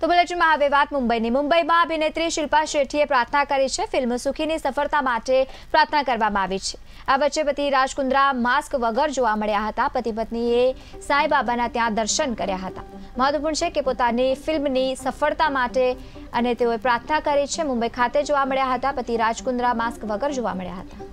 તો બુલેટિનમાં હવે વાત મુંબઈની. મુંબઈમાં અભિનેત્રી શિલ્પા શેઠીએ પ્રાર્થના કરી છે ફિલ્મ સુખીની સફળતા માટે પ્રાર્થના કરવામાં આવી છે. આ વચ્ચે પતિ રાજકુંદ્રા માસ્ક વગર જોવા મળ્યા હતા. પતિ પત્નીએ સાંઈબાબાના ત્યાં દર્શન કર્યા હતા. મહત્વપૂર્ણ છે કે પોતાની ફિલ્મની સફળતા માટે અને તેઓએ પ્રાર્થના કરી છે. મુંબઈ ખાતે જોવા મળ્યા હતા. પતિ રાજકુંદ્રા માસ્ક વગર જોવા મળ્યા હતા.